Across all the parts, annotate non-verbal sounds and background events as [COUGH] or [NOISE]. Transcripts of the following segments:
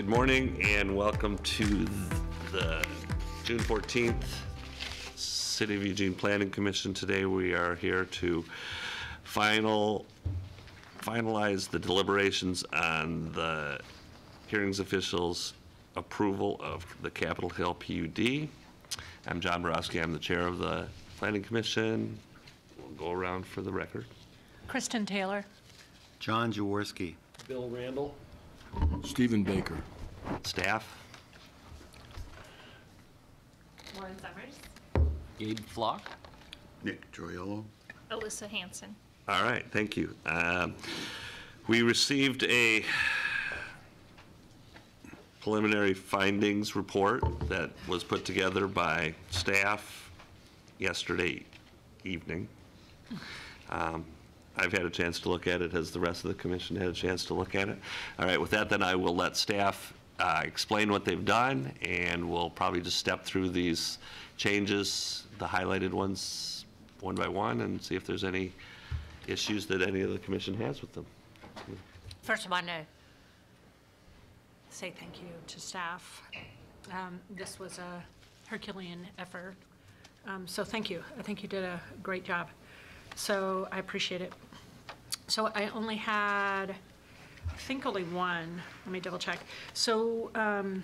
Good morning and welcome to the June 14th City of Eugene Planning Commission. Today we are here to final, finalize the deliberations on the hearings officials' approval of the Capitol Hill PUD. I'm John Borowski, I'm the chair of the Planning Commission. We'll go around for the record. Kristen Taylor. John Jaworski. Bill Randall. Stephen Baker. Staff? Lauren Summers. Gabe Flock. Nick Troiello. Alyssa Hanson. All right, thank you. Um, We received a preliminary findings report that was put together by staff yesterday evening. Um, I've had a chance to look at it. Has the rest of the commission had a chance to look at it? All right, with that, then I will let staff uh, explain what they've done, and we'll probably just step through these changes, the highlighted ones, one by one, and see if there's any issues that any of the commission has with them. First, I want to say thank you to staff. Um, This was a Herculean effort, Um, so thank you. I think you did a great job. So I appreciate it. So I only had, I think only one, let me double check. So um,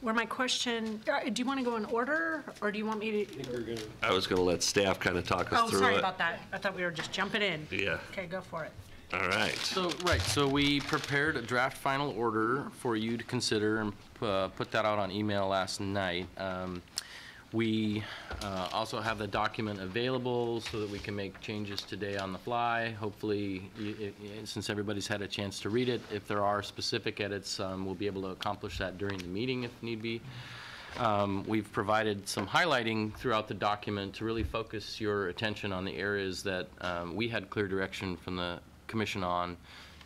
where my question, uh, do you want to go in order, or do you want me to? I was going to let staff kind of talk us Oh, through it. sorry about that. I thought we were just jumping in. Yeah, Okay, go for it. all right. So, right, so we prepared a draft final order for you to consider and uh, put that out on email last night. Um, We uh, also have the document available so that we can make changes today on the fly. Hopefully, since everybody's had a chance to read it, if there are specific edits, um, we'll be able to accomplish that during the meeting if need be. Um, We've provided some highlighting throughout the document to really focus your attention on the areas that um, we had clear direction from the commission on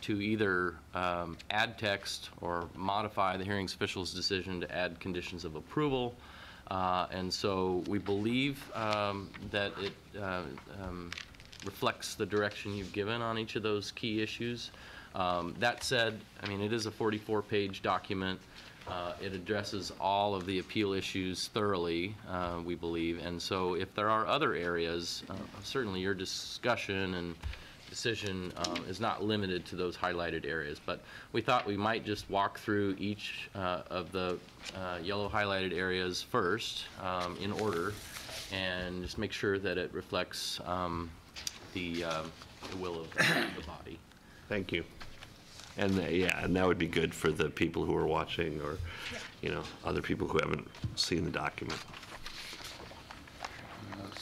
to either um, add text or modify the hearings official's decision to add conditions of approval. Uh, And so we believe um, that it uh, um, reflects the direction you've given on each of those key issues. Um, That said, I mean, it is a 44-page document. Uh, It addresses all of the appeal issues thoroughly, uh, we believe. And so if there are other areas, uh, certainly your discussion and decision um, is not limited to those highlighted areas. But we thought we might just walk through each uh, of the uh, yellow highlighted areas first um, in order and just make sure that it reflects um, the um, the will of the body. Thank you. And, uh, yeah, and that would be good for the people who are watching or, you know, other people who haven't seen the document.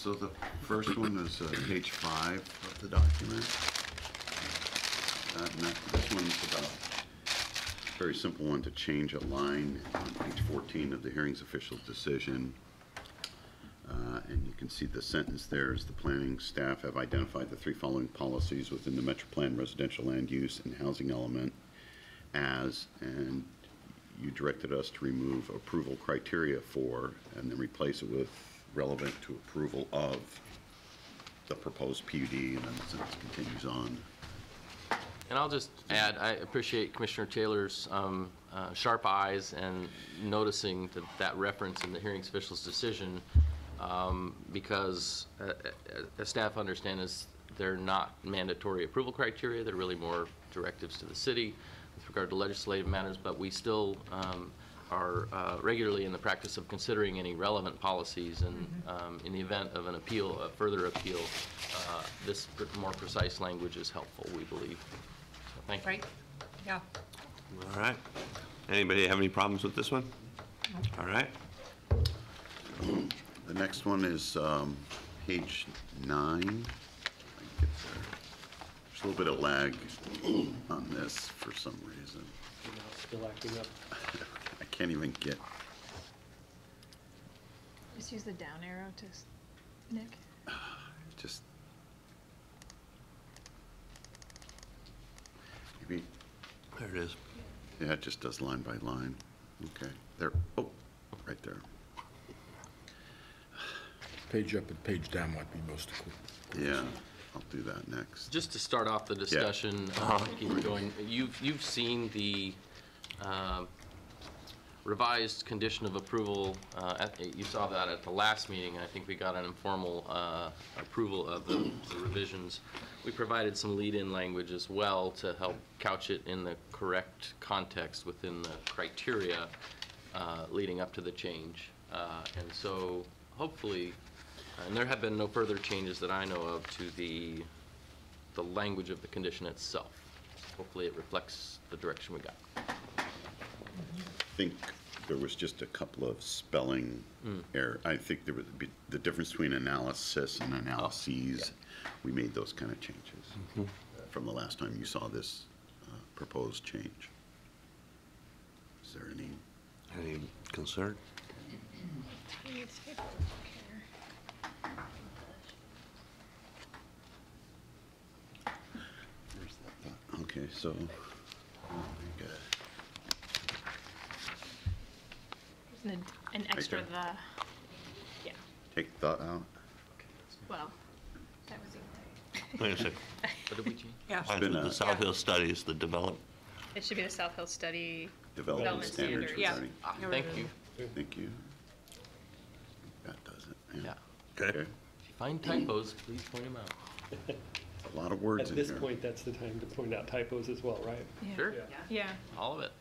So the first one is uh, page five of the document. Uh, This one's about, very simple one, to change a line on page 14 of the hearings official decision. Uh, And you can see the sentence there is, "The planning staff have identified the three following policies within the Metro Plan residential land use and housing element as," and you directed us to remove approval criteria for, and then replace it with relevant to approval of the proposed PUD, and then the sentence continues on. And I'll just add, I appreciate Commissioner Taylor's um, uh, sharp eyes and noticing that that reference in the hearings official's decision, um, because uh, uh, as staff understand is, they're not mandatory approval criteria, they're really more directives to the city with regard to legislative matters, but we still um, are uh, regularly in the practice of considering any relevant policies, and um, in the event of an appeal, a further appeal, uh, this pr- more precise language is helpful, we believe. So Thank you. Right? Yeah. All right. Anybody have any problems with this one? All right. The next one is um, page nine. I can get there. There's a little bit of lag on this for some reason. Still acting up. [LAUGHS] I can't even get, Just use the down arrow to, Nick. [SIGHS] just. Maybe, There it is. yeah, it just does line by line. Okay, there, oh, right there. [SIGHS] Page up and page down might be most clear. Yeah, I'll do that next. Just to start off the discussion, uh, keep going, you've, you've seen the, um, revised condition of approval, uh, at- you saw that at the last meeting, and I think we got an informal uh, approval of the the revisions. We provided some lead-in language as well to help couch it in the correct context within the criteria uh, leading up to the change. Uh, And so hopefully, and there have been no further changes that I know of to the, the language of the condition itself. Hopefully, it reflects the direction we got. I think there was just a couple of spelling error. I think there would be, the difference between analysis and analyses, we made those kind of changes from the last time you saw this uh, proposed change. Is there any, Any concern? okay, so, oh, we got- There's An an extra the, yeah, take thought out? well, that was it. Wait a second. [LAUGHS] What did we change? Yeah. been The a- South Hill Studies, the develop, It should be the South Hill Study. Development Development standards standards. Yeah. regarding, Thank you. thank you. That does it, Yeah. yeah. okay? If you find typos, please point them out. [LAUGHS] A lot of words At in this point, that's the time to point out typos as well, right? Yeah. Sure, Yeah. all of it.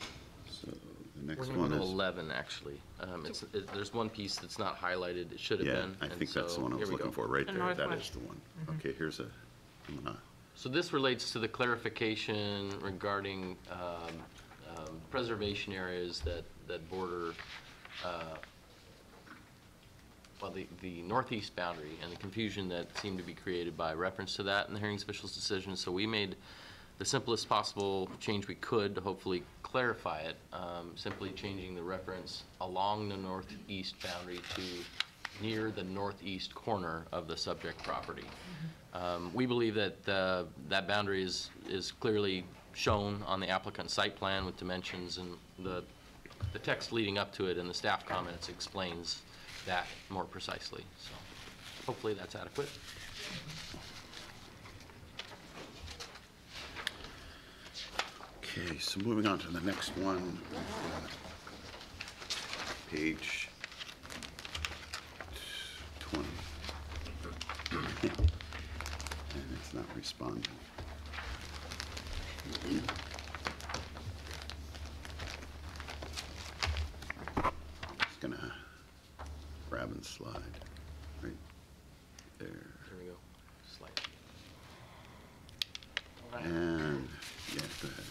So We're next going one go to is, 11, actually. Um, It's, it- there's one piece that's not highlighted, it should have yeah, been. I and think that's the so one I here was we go. looking for, right The there, that northwest. is the one. Okay, here's a, I'm gonna, So this relates to the clarification regarding um, um, preservation areas that, that border, uh, well, the, the northeast boundary and the confusion that seemed to be created by reference to that in the hearings official's decision. So we made the simplest possible change we could to hopefully clarify it, um, simply changing the reference along the northeast boundary to near the northeast corner of the subject property. Um, We believe that uh, that boundary is, is clearly shown on the applicant's site plan with dimensions, and the, the text leading up to it and the staff comments explains that more precisely. So hopefully that's adequate. Okay, so moving on to the next one. Page 20. [LAUGHS] And it's not responding. Just gonna grab and slide right there. There we go. Slide. And, yeah, go ahead.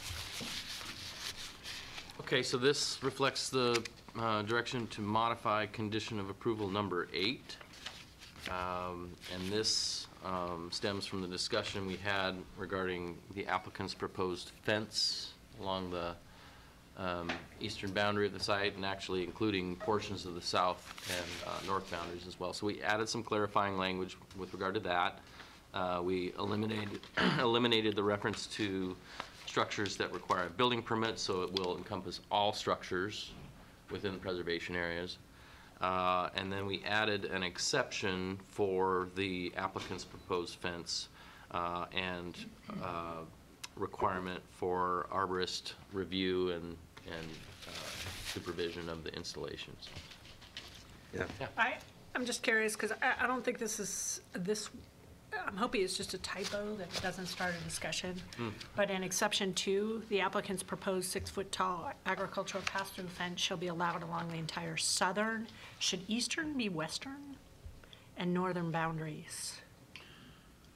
Okay, so this reflects the uh, direction to modify condition of approval number eight. Um, And this um, stems from the discussion we had regarding the applicant's proposed fence along the um, eastern boundary of the site, and actually including portions of the south and uh, north boundaries as well. So we added some clarifying language with regard to that. Uh, We eliminated, [CLEARS THROAT] eliminated the reference to structures that require a building permit, so it will encompass all structures within the preservation areas. Uh, And then we added an exception for the applicant's proposed fence uh, and uh, requirement for arborist review and, and uh, supervision of the installations. Yeah. I, I'm just curious, because I, I don't think this is, this, I'm hoping it's just a typo that doesn't start a discussion. Hmm. But in exception two, the applicant's proposed six-foot tall agricultural pass-through fence shall be allowed along the entire southern, should eastern be western? And northern boundaries?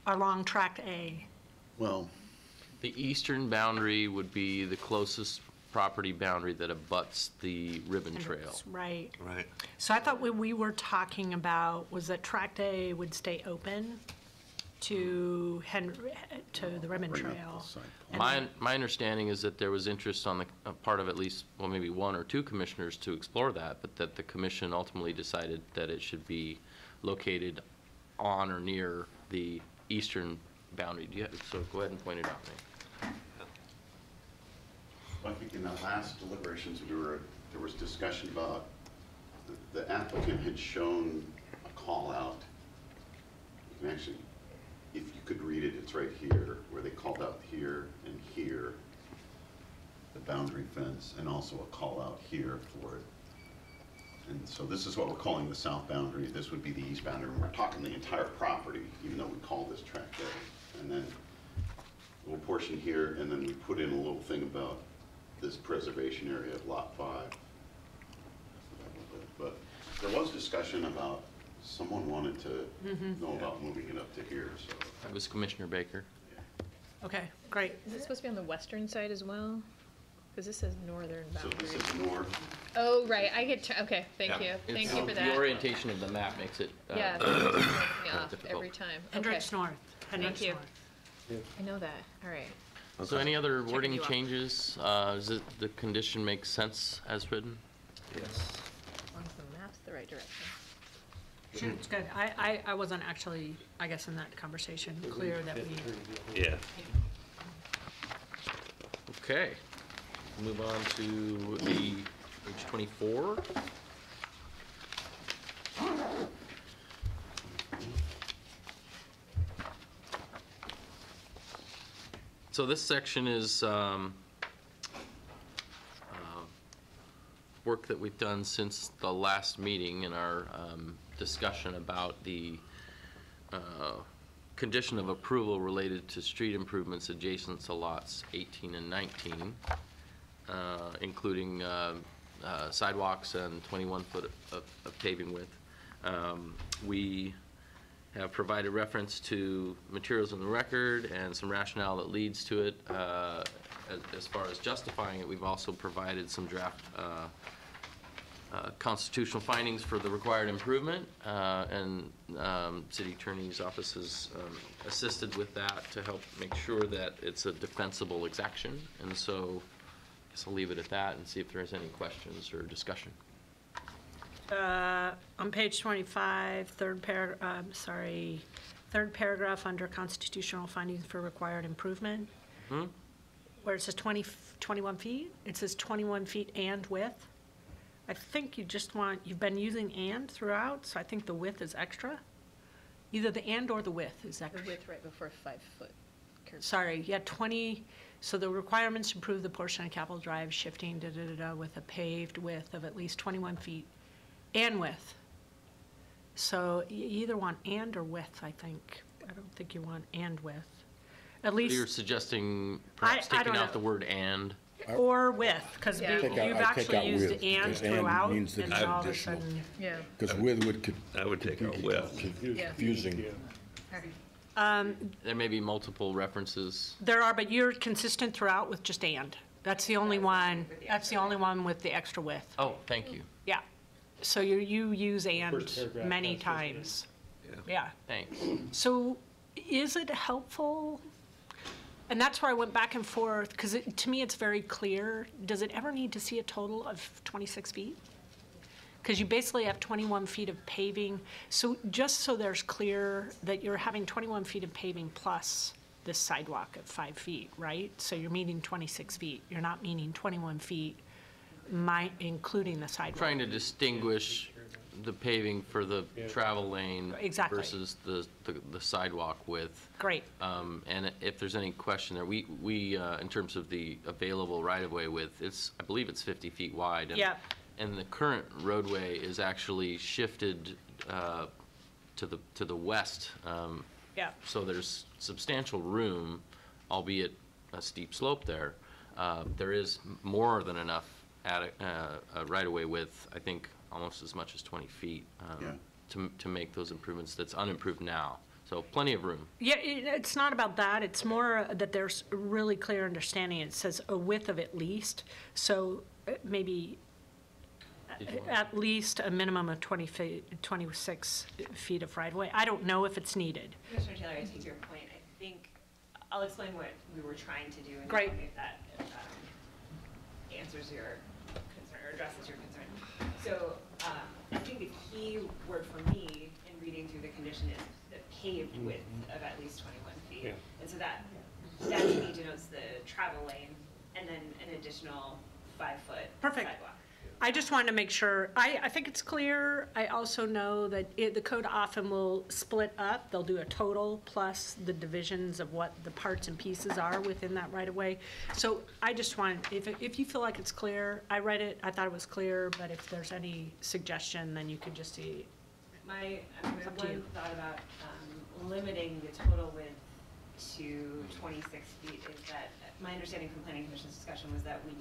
Along tract A. Well, The eastern boundary would be the closest property boundary that abuts the ribbon trail. Right. Right. So I thought what we were talking about was that tract A would stay open to Henry, to the Ribbon bring up Trail. the site And My, my understanding is that there was interest on the, uh, part of at least, well, maybe one or two commissioners to explore that, but that the commission ultimately decided that it should be located on or near the eastern boundary. Do you have- So go ahead and point it out, Nate. I think in the last deliberations, we were, there was discussion about, the- the applicant had shown a call out. You can actually, if you could read it, it's right here, where they called out here and here. the boundary fence, and also a call out here for it. And so this is what we're calling the south boundary, this would be the east boundary, we're talking the entire property, even though we call this tract A. And then a little portion here, and then we put in a little thing about this preservation area of lot five. But there was discussion about, someone wanted to know about moving it up to here, so. That was Commissioner Baker. Okay, great. Is it supposed to be on the western side as well? Because this says northern So this boundary. is north, Oh, right, I get, tr- okay, thank Yeah. you, thank It's- you for that. The orientation of the map makes it. uh, Yeah, that throws me off difficult. every time. Okay, Hendricks North. Hendricks you. North. I know that, all right. So any other wording you off. changes? Uh, Does it, the condition make sense as written? Yes. As long as the map's the right direction. Sure, it's good. I, I, I wasn't actually, I guess, in that conversation, clear that we, Yeah. Okay. Move on to the page 24. So this section is um, uh, work that we've done since the last meeting in our um, discussion about the uh, condition of approval related to street improvements adjacent to lots 18 and 19, uh, including uh, uh, sidewalks and 21 foot of of paving width. Um, We have provided reference to materials in the record and some rationale that leads to it. Uh, As as far as justifying it, we've also provided some draft uh, constitutional findings for the required improvement, uh, and um, city attorney's office has um, assisted with that to help make sure that it's a defensible exaction. And so I guess I'll leave it at that and see if there's any questions or discussion. Uh, on page 25, third par, um, sorry, third paragraph under constitutional findings for required improvement, Hmm? where it says 20, 21 feet, it says 21 feet and width. I think you just want, you've been using and throughout, so I think the width is extra. Either the and or the width is The extra. width right before five foot. curb. Sorry, yeah, 20, so the requirements improve the portion of Capitol Drive shifting da-da-da-da with a paved width of at least 21 feet and width. So you either want and or width, I think. I don't think you want and width. At least. You're least, suggesting perhaps I taking don't out know. the word "and"? Or with, because Yeah. you've Take out- actually used width, and because and throughout, means and it's then all of a additional. sudden. Yeah, Because with would could. I would take out could be with. Yeah. Confusing. Um, there may be multiple references. There are, but you're consistent throughout with just and. That's the only one, that's the only one with the extra width. Oh, thank you. Yeah. So you, you use and First paragraph many has just and. times. Yeah. Thanks. So is it helpful? And that's where I went back and forth, because to me, it's very clear. Does it ever need to see a total of 26 feet? Because you basically have 21 feet of paving. So just so there's clear that you're having 21 feet of paving plus this sidewalk at five feet, right? So you're meeting 26 feet. You're not meaning 21 feet, my, including the sidewalk. Trying to distinguish the paving for the travel lane Exactly. versus the the the sidewalk width. Great. Um, And if there's any question there, we, we, uh, in terms of the available right-of-way width, it's, I believe it's 50 feet wide. and- Yeah. And the current roadway is actually shifted uh, to the, to the west. um, Yeah. So there's substantial room, albeit a steep slope there. Uh, There is more than enough at, uh, right-of-way width, I think almost as much as 20 feet. um, Yeah. To, to make those improvements that's unimproved now. So plenty of room. Yeah, it, it's not about that. It's more that there's really clear understanding. It says a width of at least, so uh, maybe Did you want- at least a minimum of 20 feet, 26 feet of right-of-way. I don't know if it's needed. Commissioner Taylor, I take your point. I think, I'll explain what we were trying to do and Great. tell me if that um, answers your concern or addresses your concern. So um, I think the key word for me in reading through the condition is the paved width of at least 21 feet. Yeah. And so that, that to me denotes the travel lane and then an additional five-foot Perfect. sidewalk. I just wanted to make sure, I, I think it's clear. I also know that it, the code often will split up. They'll do a total plus the divisions of what the parts and pieces are within that right of way. So I just want, if, if you feel like it's clear, I read it, I thought it was clear, but if there's any suggestion, then you could just see, My, I mean, It's up my one you. thought about um, limiting the total width to 26 feet is that, my understanding from planning commission's discussion was that we,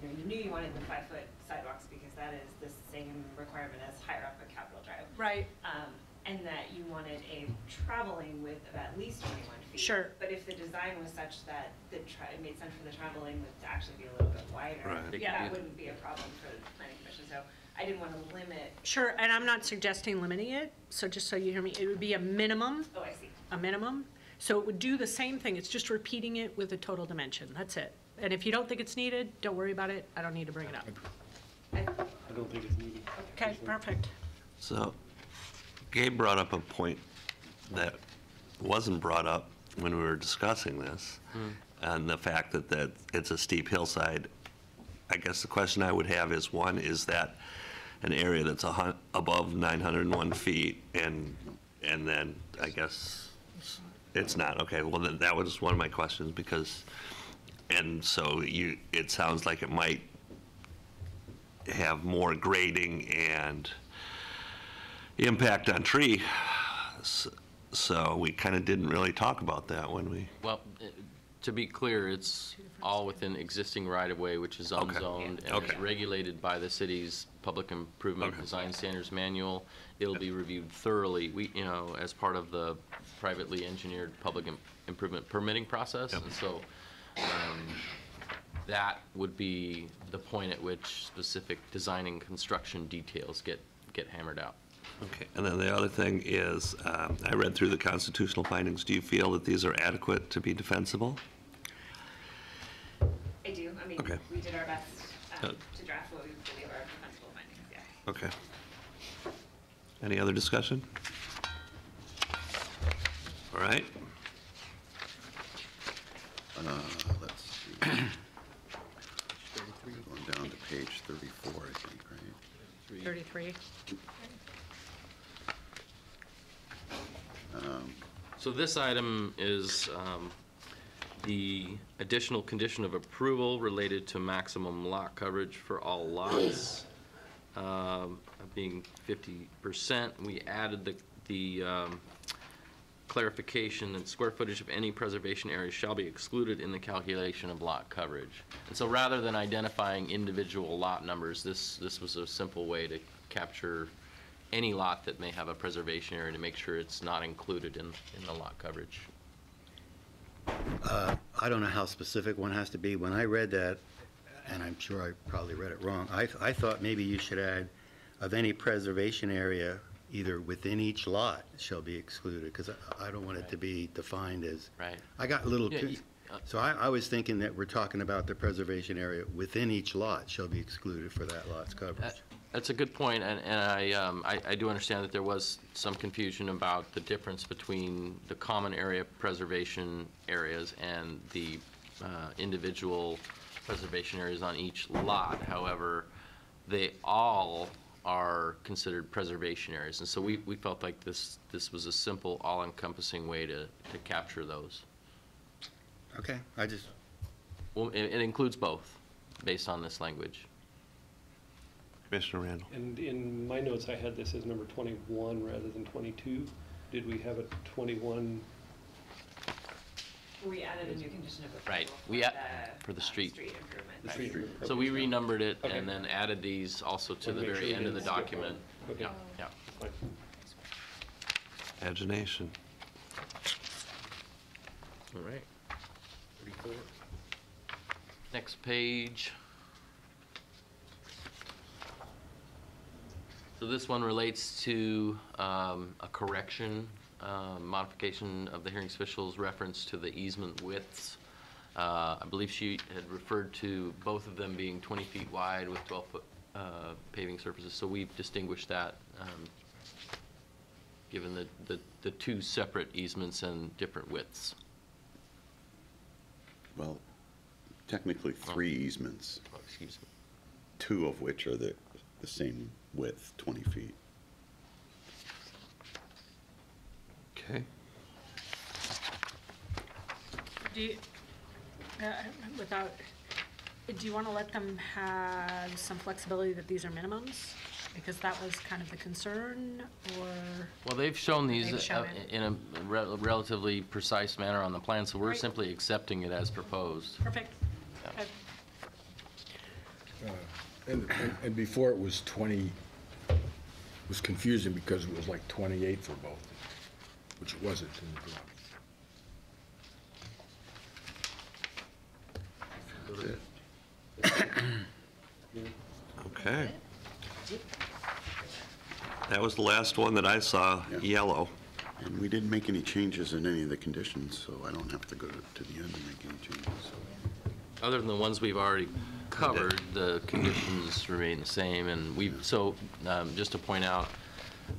you know, you knew you wanted the five-foot sidewalks because that is the same requirement as higher up a Capitol Drive. right, Um, And that you wanted a traveling width of at least 21 feet. Sure. But if the design was such that the, tra- it made sense for the traveling width to actually be a little bit wider. Right. Yeah. That wouldn't be a problem for the planning commission. So I didn't want to limit, sure, and I'm not suggesting limiting it, so just so you hear me, it would be a minimum oh, I see. a minimum. So it would do the same thing, it's just repeating it with a total dimension, that's it. And if you don't think it's needed, don't worry about it, I don't need to bring it up. I- I don't think it's needed. Okay, perfect. So Gabe brought up a point that wasn't brought up when we were discussing this, hmm. and the fact that, that it's a steep hillside. I guess the question I would have is, one, is that an area that's a hun, above 901 feet? And, and then, I guess, it's not, okay, well, then that was one of my questions, because, and so you, it sounds like it might have more grading and impact on tree. S- So we kind of didn't really talk about that when we, Well, uh, to be clear, it's all within existing right-of-way, which is Okay. unzoned and Okay. is regulated by the city's Public Improvement Okay. Design Standards Manual. It'll be reviewed thoroughly, we, you know, as part of the privately engineered public im- improvement permitting process. Yep. And so um, that would be the point at which specific design and construction details get, get hammered out. okay. And then the other thing is, um, I read through the constitutional findings. Do you feel that these are adequate to be defensible? I do, I mean, Okay. we did our best Uh, um, to draft what we believe are defensible findings, yeah. Okay. Any other discussion? All right. Uh, let's see. Going down to page 34, I think, right? 33. So this item is um, the additional condition of approval related to maximum lot coverage for all lots um, being 50%. We added the, the um, clarification that square footage of any preservation area shall be excluded in the calculation of lot coverage. And so rather than identifying individual lot numbers, this, this was a simple way to capture any lot that may have a preservation area to make sure it's not included in, in the lot coverage. Uh, I don't know how specific one has to be. When I read that, and I'm sure I probably read it wrong, I, I thought maybe you should add of any preservation area either within each lot shall be excluded, because I, I don't want it to be defined as. Right. I got a little, Yeah, you- uh, so I, I was thinking that we're talking about the preservation area within each lot shall be excluded for that lot's coverage. That's a good point, and, and I, um, I, I do understand that there was some confusion about the difference between the common area preservation areas and the, uh, individual preservation areas on each lot. However, they all are considered preservation areas, and so we, we felt like this, this was a simple, all-encompassing way to, to capture those. Okay, I just, Well, it, it includes both, based on this language. Commissioner Randall? And in my notes, I had this as number 21 rather than 22. Did we have a 21? We added a new condition of approval. Right, for we a- the, for the um, street. Street improvement. The street So we renumbered it Okay. and then added these also to Wanna the make very we end of the didn't skip document. one. Okay. Yeah, yeah. Fine. Pagination. All right. Next page. So this one relates to um, a correction, um, modification of the hearings official's reference to the easement widths. Uh, I believe she had referred to both of them being 20 feet wide with 12-foot paving surfaces, so we've distinguished that, um, given the, the the two separate easements and different widths. Well, technically, three easements, Oh, excuse me. two of which are the the same width, 20 feet. Okay. Do you, uh, without, do you want to let them have some flexibility that these are minimums? Because that was kind of the concern, or, Well, they've shown these They've shown uh, it. in a rel- relatively precise manner on the plan, so we're Right. simply accepting it as proposed. perfect? Yeah. Okay. And, and- and before it was 20, it was confusing because it was like 28 for both, which it wasn't in the drawing. Okay. That was the last one that I saw, Yeah. yellow. And we didn't make any changes in any of the conditions, so I don't have to go to to the end and make any changes, so. Other than the ones we've already covered, the conditions remain the same, and we, so, um, just to point out,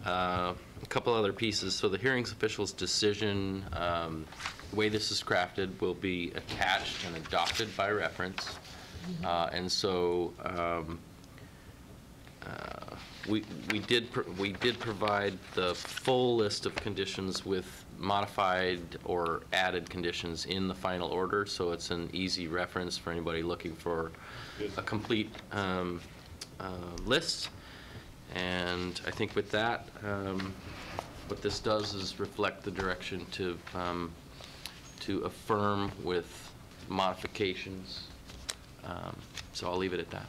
uh, a couple other pieces, so the hearings official's decision, um, the way this is crafted will be attached and adopted by reference, Uh, and so, um, uh, we, we did, pr- we did provide the full list of conditions with modified or added conditions in the final order, so it's an easy reference for anybody looking for a complete um, uh, list. And I think with that, um, what this does is reflect the direction to, um, to affirm with modifications. Um, So I'll leave it at that.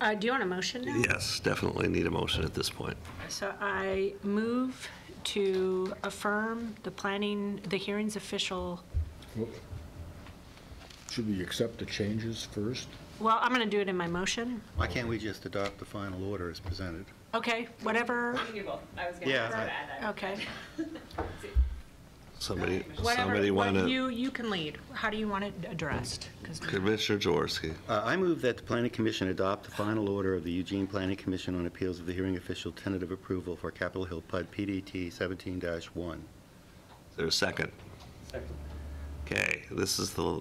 Uh, do you want a motion now? Yes, definitely need a motion at this point. So I move to affirm the planning, the hearings official, Well, Should we accept the changes first? Well, I'm going to do it in my motion. Why can't we just adopt the final order as presented? Okay, whatever, We can do both. I was gonna Yeah, sort of I- add that. okay. [LAUGHS] Somebody, Whatever, somebody what want to, you, you can lead. How do you want it addressed? 'Cause- Commissioner Jaworski. Uh, I move that the Planning Commission adopt the final order of the Eugene Planning Commission on Appeals of the hearing official tentative approval for Capitol Hill PUD PDT 17-1. Is there a second? Second. Okay, this is the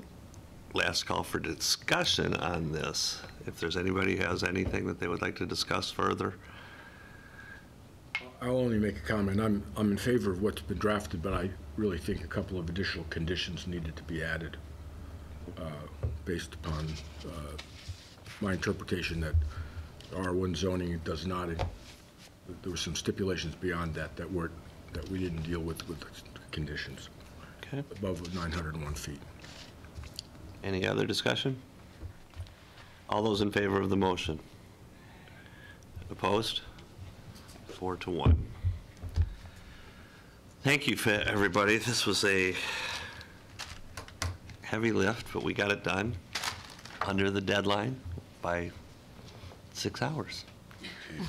last call for discussion on this. If there's anybody who has anything that they would like to discuss further, I'll only make a comment. I'm, I'm in favor of what's been drafted, but I really think a couple of additional conditions needed to be added uh, based upon uh, my interpretation that R1 zoning does not, there were some stipulations beyond that that weren't, that we didn't deal with with the conditions okay? above 901 feet. Any other discussion? All those in favor of the motion? Opposed? Four to one. Thank you, fa- everybody. This was a heavy lift, but we got it done under the deadline by six hours.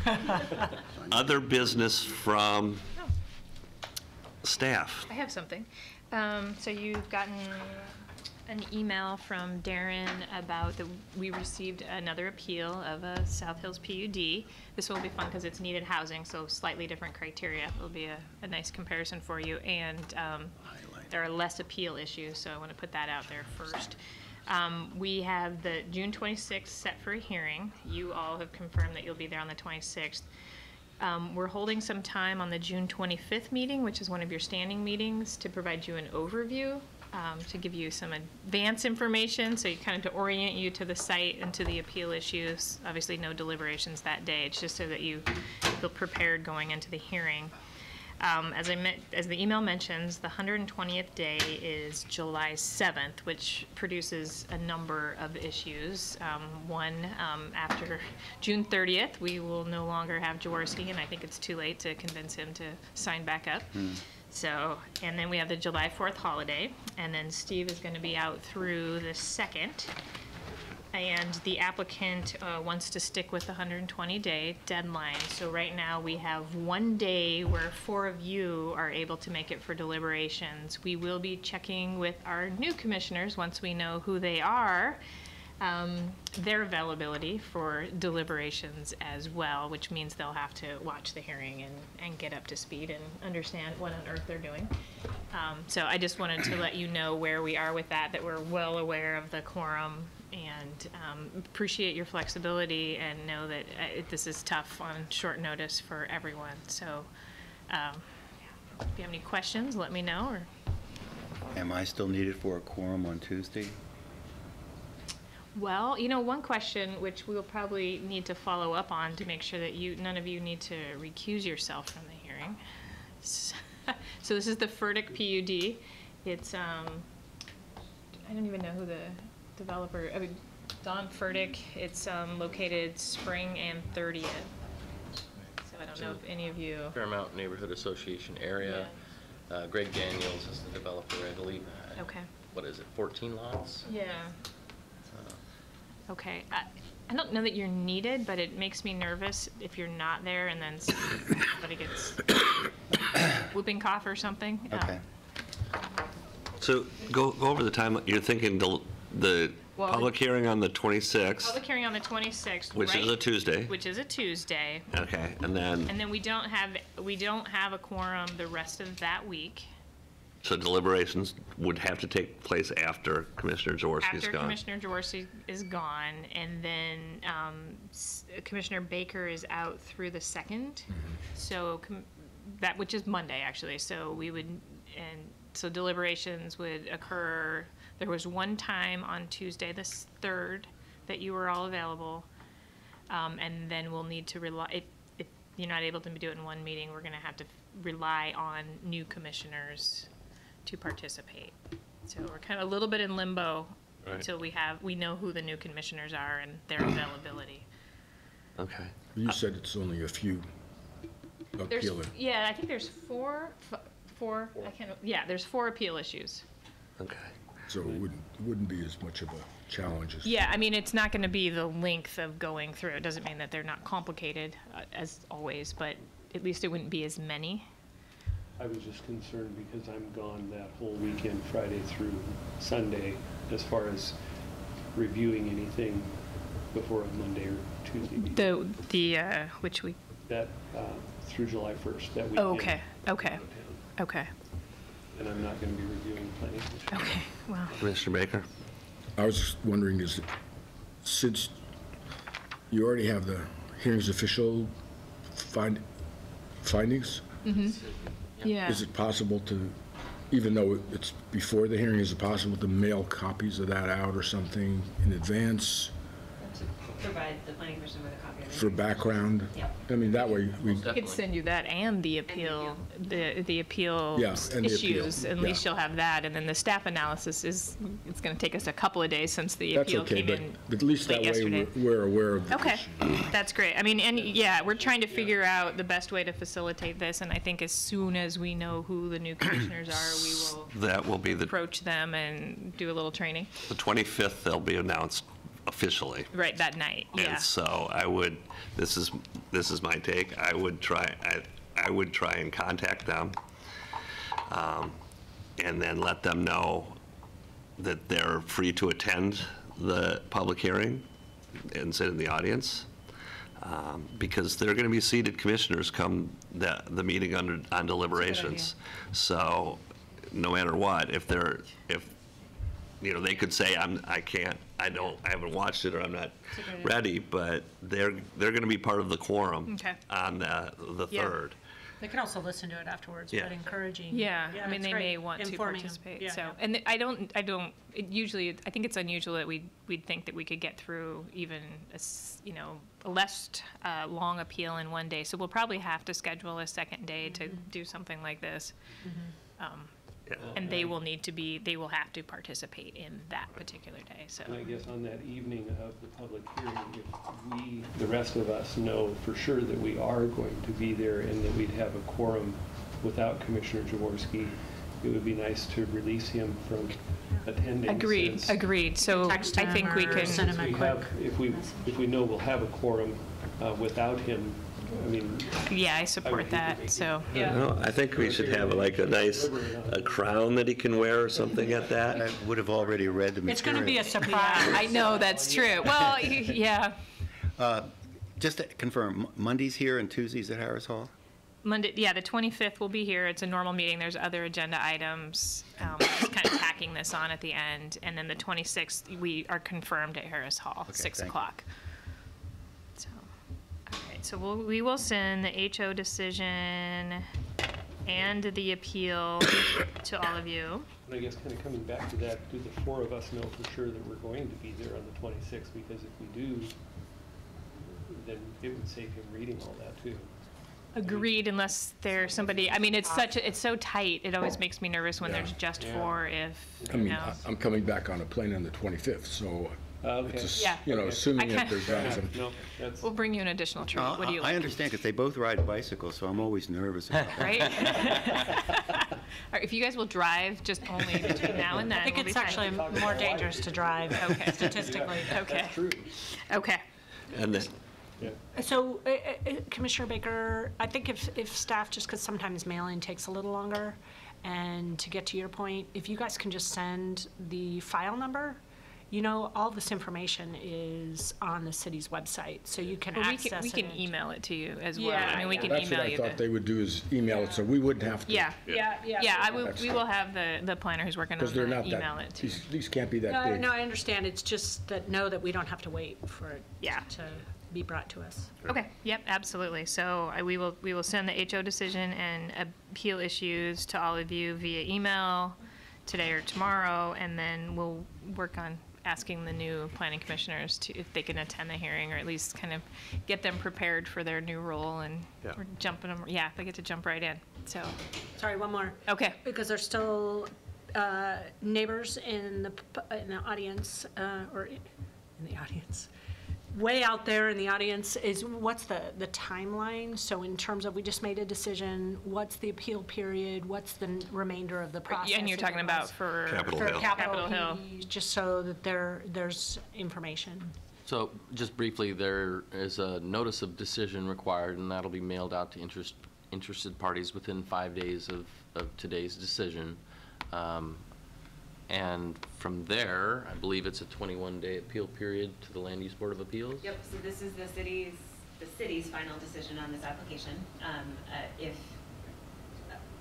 [LAUGHS] Other business from staff. I have something. Um, so you've gotten an email from Darren about the, we received another appeal of a South Hills PUD. This will be fun because it's needed housing, so slightly different criteria. It'll be a, a nice comparison for you. And, um, there are less appeal issues, so I want to put that out there first. Um, we have the June twenty-sixth set for a hearing. You all have confirmed that you'll be there on the twenty-sixth. Um, We're holding some time on the June 25th meeting, which is one of your standing meetings, to provide you an overview, um, to give you some advance information, so you kind of to orient you to the site and to the appeal issues. Obviously, no deliberations that day. It's just so that you feel prepared going into the hearing. Um, As I meant, as the email mentions, the 120th day is July 7th, which produces a number of issues. Um, One, um, after June 30th, we will no longer have Jaworski, and I think it's too late to convince him to sign back up. So, and then we have the July 4th holiday, and then Steve is going to be out through the 2nd. And the applicant uh, wants to stick with the 120-day deadline. So right now, we have one day where four of you are able to make it for deliberations. We will be checking with our new commissioners, once we know who they are, um, their availability for deliberations as well, which means they'll have to watch the hearing and, and get up to speed and understand what on earth they're doing. Um, So I just wanted to let you know where we are with that, that we're well aware of the quorum and um, appreciate your flexibility and know that uh, this is tough on short notice for everyone. So um, if you have any questions, let me know, or Am I still needed for a quorum on Tuesday? Well, you know, one question which we'll probably need to follow up on to make sure that you, none of you need to recuse yourself from the hearing. S- [LAUGHS] So this is the Furtick PUD. It's, um, I don't even know who the developer, I mean, Don Furtick. It's, um, located Spring and 30th. So I don't know if any of you, Fairmount Neighborhood Association area. Uh, Greg Daniels is the developer, I believe. Okay. What is it, 14 lots? Yeah. Okay, I, I don't know that you're needed, but it makes me nervous if you're not there and then somebody gets whooping cough or something. Um, Okay. So go, go over the time, you're thinking the, the Well, public hearing on the 26th, Public hearing on the 26th, which is a? Tuesday. Which is a Tuesday. Okay, and then, And then we don't have, we don't have a quorum the rest of that week. So deliberations would have to take place after Commissioner Jaworski's After gone. After Commissioner Jaworski is gone, and then um, s- Commissioner Baker is out through the second. So com- that, which is Monday, actually, so we would, and so deliberations would occur. There was one time on Tuesday, the s- third, that you were all available. Um, And then we'll need to rely, if, if you're not able to do it in one meeting, we're gonna have to rely on new commissioners to participate. So we're kind of a little bit in limbo Right. until we have, we know who the new commissioners are and their availability. Okay. You said it's only a few There's, appealing. yeah, I think there's four, f- four, I can't, yeah, there's four appeal issues. Okay. So it wouldn't, wouldn't be as much of a challenge as. Yeah, I mean, it's not going to be the length of going through. It doesn't mean that they're not complicated, uh, as always, but at least it wouldn't be as many. I was just concerned because I'm gone that whole weekend, Friday through Sunday, as far as reviewing anything before a Monday or Tuesday. The, the, uh, which week? That, uh, through July 1st, that weekend. oh, okay, okay, out of town. okay, And I'm not going to be reviewing planning commission. okay, well. Commissioner Baker? I was just wondering, is, since you already have the hearings official find, findings, Yeah. is it possible to, even though it's before the hearing, is it possible to mail copies of that out or something in advance provide the planning commission with a copy of it. for background? Yep. I mean, that way, we, I could send you that and the appeal, the, the appeal Yeah, and the appeal, issues. At least yeah. you'll have that, and then the staff analysis is, it's gonna take us a couple of days since the that's appeal okay, came but in at least late that way yesterday. we're we're aware of the Okay, that's great. I mean, and, yeah, we're trying to figure out the best way to facilitate this, and I think as soon as we know who the new [CLEARS THROAT] commissioners are, we will That will be the, approach them and do a little training. the 25th, they'll be announced officially. Right, that night, yeah. And so I would, this is, this is my take, I would try, I, I would try and contact them, um, and then let them know that they're free to attend the public hearing and sit in the audience, um, because they're going to be seated commissioners come the, the meeting under, on deliberations. So, no matter what, if they're, if, you know, they could say, I'm, I can't, I don't, I haven't watched it, or I'm not ready, but they're, they're gonna be part of the quorum Okay. on the, the Yeah. third. They can also listen to it afterwards, Yeah. but encouraging. Yeah, I mean, it's they great. may want to Informing 'em. participate, Yeah, so, yeah. and I don't, I don't, it usually, I think it's unusual that we, we'd think that we could get through even, a s- you know, a less uh, long appeal in one day, so we'll probably have to schedule a second day to Mm-hmm. do something like this. Um, Yeah. And they will need to be, they will have to participate in that particular day, so. And I guess on that evening of the public hearing, if we, the rest of us know for sure that we are going to be there and that we'd have a quorum without Commissioner Jaworski, it would be nice to release him from attending. Agreed, since- agreed, so Text I think we or can. send him If a we quick have, if we, if we know we'll have a quorum uh, without him, I mean. Yeah, I I support hate to that, make it- so. No, I think we should have like a nice, a crown that he can wear or something at I that. would have already read the material. It's gonna be a Yeah, surprise. I know, that's true. Well, y- yeah, Just to confirm, Mo- Mondays here and Tuesdays at Harris Hall? Monday, yeah, the 25th will be here. It's a normal meeting. There's other agenda items, um, just kind of tacking this on at the end, and then the 26th, we are confirmed at Harris Hall, Okay, 6 thank you. o'clock. So, so we'll, we will send the HO decision and the appeal to all of you. And I guess kind of coming back to that, do the four of us know for sure that we're going to be there on the 26th? Because if we do, then it would save him reading all that too. Agreed, unless there's somebody, I mean, it's such, a- it's so tight, it always makes me nervous when Yeah. there's just Yeah. four if, I you mean, know. I- I'm coming back on a plane on the 25th, so Uh, it's, Okay. a s- Yeah. you know, Okay. assuming I that can't- there's not some [LAUGHS] No, that's, We'll bring you an additional treat. Well, What do you I I like? understand, because they both ride bicycles, so I'm always nervous about [LAUGHS] that. Right? [LAUGHS] All right, If you guys will drive just only between now and then, I think we'll be it's actually more dangerous to drive Okay. statistically. Okay, that's true. okay. And then, Yeah. So uh, uh, Commissioner Baker, I think if, if staff, just because sometimes mailing takes a little longer, and to get to your point, if you guys can just send the file number, you know, all this information is on the city's website, so you can Well, we access can, it. we can and- email it to you as well. Yeah, I mean, we yeah. can That's what email I you thought they the. would do is email it, so we wouldn't have to. Yeah, Yeah, yeah. yeah, I will, we will have the, the planner who's working on Because they're that, not email that, it to you. these, these can't be that No, big. no, I understand, it's just that, know that we don't have to wait for it Yeah. to be brought to us. Okay, yep, absolutely. So I, we will, we will send the HO decision and appeal issues to all of you via email today or tomorrow, and then we'll work on asking the new planning commissioners to, if they can attend the hearing, or at least kind of get them prepared for their new role, and Yeah. we're jumping them, yeah, they get to jump right in, so, Sorry, one more. okay. Because there's still uh, neighbors in the, in the audience, uh, or in the audience, way out there in the audience is, what's the, the timeline? So in terms of, we just made a decision, what's the appeal period? What's the remainder of the process? And you're talking about for. Capital For Hill. Capitol Capitol Hill. Hill, just so that there, there's information. So just briefly, there is a notice of decision required, and that'll be mailed out to interest, interested parties within five days of, of today's decision. Um, And from there, I believe it's a 21-day appeal period to the Land Use Board of Appeals? Yep, so this is the city's, the city's final decision on this application. Um, uh, If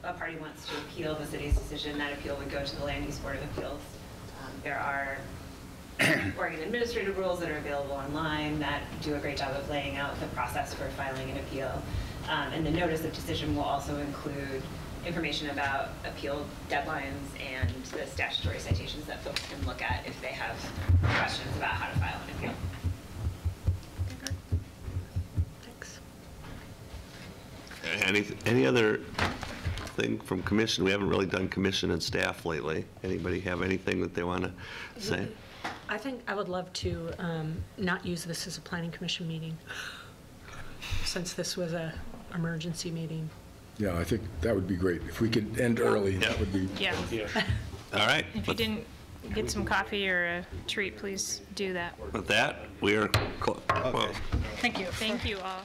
a party wants to appeal the city's decision, that appeal would go to the Land Use Board of Appeals. Um, There are [COUGHS] Oregon administrative rules that are available online that do a great job of laying out the process for filing an appeal. Um, And the notice of decision will also include information about appeal deadlines and the statutory citations that folks can look at if they have questions about how to file an appeal. Thanks. any, any other thing from commission? We haven't really done commission and staff lately. Anybody have anything that they want to say? I think I would love to um, not use this as a planning commission meeting, since this was a emergency meeting. Yeah, I think that would be great. If we could end early, Yeah. that would be, Yeah, Yeah. All right. if you didn't get some coffee or a treat, please do that. With that, we are, clo- well, Thank you. Thank you all.